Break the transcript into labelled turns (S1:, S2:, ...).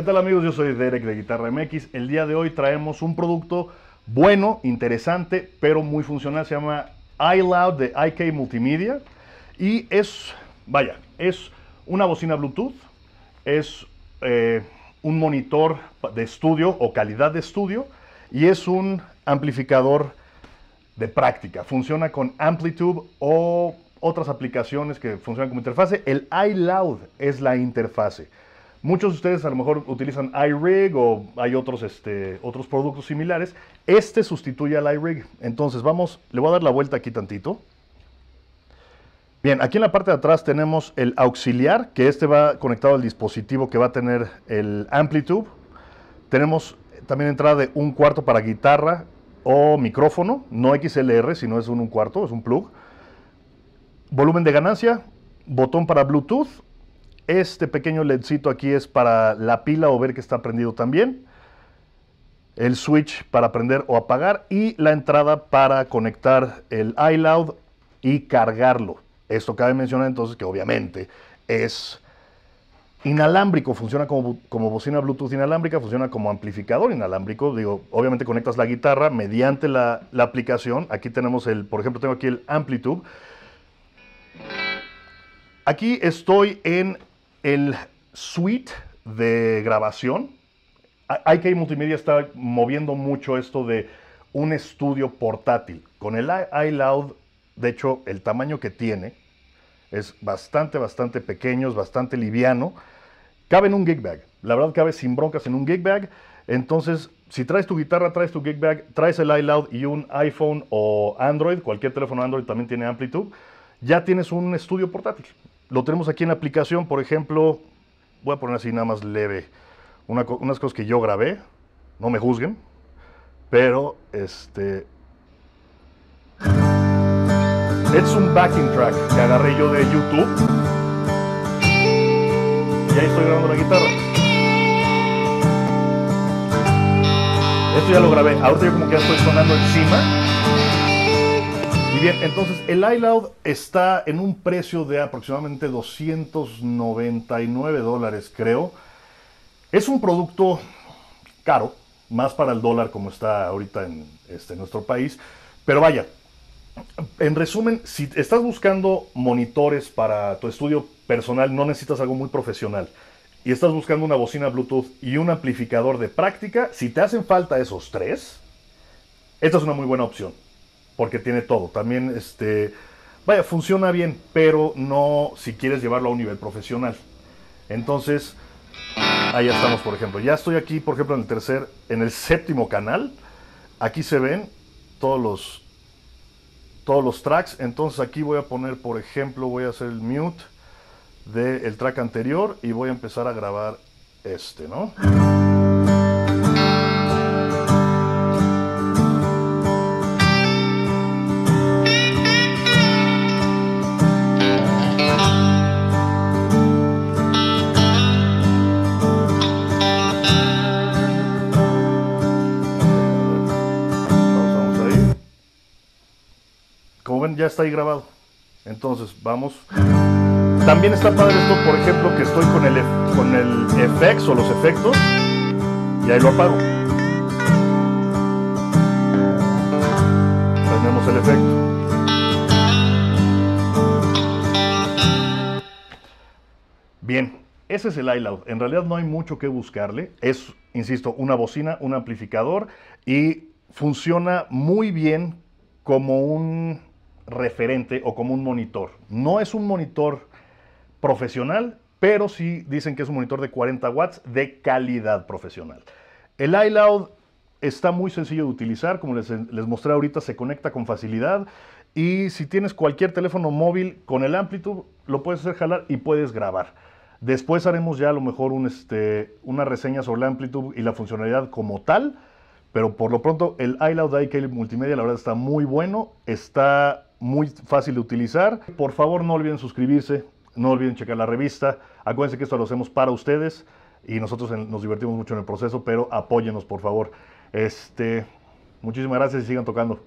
S1: ¿Qué tal amigos? Yo soy Derek de Guitarra MX. El día de hoy traemos un producto bueno, interesante, pero muy funcional. Se llama iLoud de IK Multimedia. Y es, vaya, es una bocina Bluetooth, es eh, un monitor de estudio o calidad de estudio y es un amplificador de práctica. Funciona con Amplitude o otras aplicaciones que funcionan como interfase. El iLoud es la interfase. Muchos de ustedes a lo mejor utilizan iRig o hay otros, este, otros productos similares. Este sustituye al iRig. Entonces vamos, le voy a dar la vuelta aquí tantito. Bien, aquí en la parte de atrás tenemos el auxiliar, que este va conectado al dispositivo que va a tener el Amplitude. Tenemos también entrada de un cuarto para guitarra o micrófono, no XLR, sino es un, un cuarto, es un plug. Volumen de ganancia, botón para Bluetooth este pequeño LEDcito aquí es para la pila o ver que está prendido también. El switch para prender o apagar y la entrada para conectar el iLoud y cargarlo. Esto cabe mencionar entonces que obviamente es inalámbrico, funciona como, como, bocina Bluetooth inalámbrica, funciona como amplificador inalámbrico. Digo, obviamente conectas la guitarra mediante la, la aplicación. Aquí tenemos el, por ejemplo, tengo aquí el Amplitude. Aquí estoy en el suite de grabación, IK Multimedia está moviendo mucho esto de un estudio portátil. Con el iLoud, de hecho, el tamaño que tiene es bastante, bastante pequeño, es bastante liviano. Cabe en un gig bag. La verdad cabe sin broncas en un gig bag. Entonces, si traes tu guitarra, traes tu gig bag, traes el iLoud y un iPhone o Android, cualquier teléfono Android también tiene Amplitude, ya tienes un estudio portátil. Lo tenemos aquí en la aplicación, por ejemplo, voy a poner así nada más leve, unas cosas que yo grabé, no me juzguen, pero este... Es un backing track que agarré yo de YouTube. Y ahí estoy grabando la guitarra. Esto ya lo grabé, ahorita yo como que ya estoy sonando encima bien, entonces el iLoud está en un precio de aproximadamente 299 dólares, creo. Es un producto caro, más para el dólar como está ahorita en este, nuestro país. Pero vaya, en resumen, si estás buscando monitores para tu estudio personal, no necesitas algo muy profesional. Y estás buscando una bocina Bluetooth y un amplificador de práctica, si te hacen falta esos tres, esta es una muy buena opción porque tiene todo. También, este, vaya, funciona bien, pero no si quieres llevarlo a un nivel profesional. Entonces, ahí estamos, por ejemplo. Ya estoy aquí, por ejemplo, en el tercer, en el séptimo canal. Aquí se ven todos los, todos los tracks. Entonces aquí voy a poner, por ejemplo, voy a hacer el mute del track anterior y voy a empezar a grabar este, ¿no? Ya está ahí grabado. Entonces, vamos. También está padre esto, por ejemplo, que estoy con el, con el FX o los efectos y ahí lo apago. Tenemos el efecto. Bien, ese es el iLoud. En realidad no hay mucho que buscarle. Es, insisto, una bocina, un amplificador y funciona muy bien como un referente o como un monitor. No es un monitor profesional, pero sí dicen que es un monitor de 40 watts de calidad profesional. El iLoud está muy sencillo de utilizar, como les, mostré ahorita, se conecta con facilidad y si tienes cualquier teléfono móvil con el Amplitude, lo puedes hacer jalar y puedes grabar. Después haremos ya a lo mejor un, este, una reseña sobre el Amplitude y la funcionalidad como tal, pero por lo pronto el iLoud IK Multimedia la verdad está muy bueno, está muy fácil de utilizar. Por favor, no olviden suscribirse, no olviden checar la revista. Acuérdense que esto lo hacemos para ustedes y nosotros nos divertimos mucho en el proceso, pero apóyenos, por favor. Este, muchísimas gracias y sigan tocando.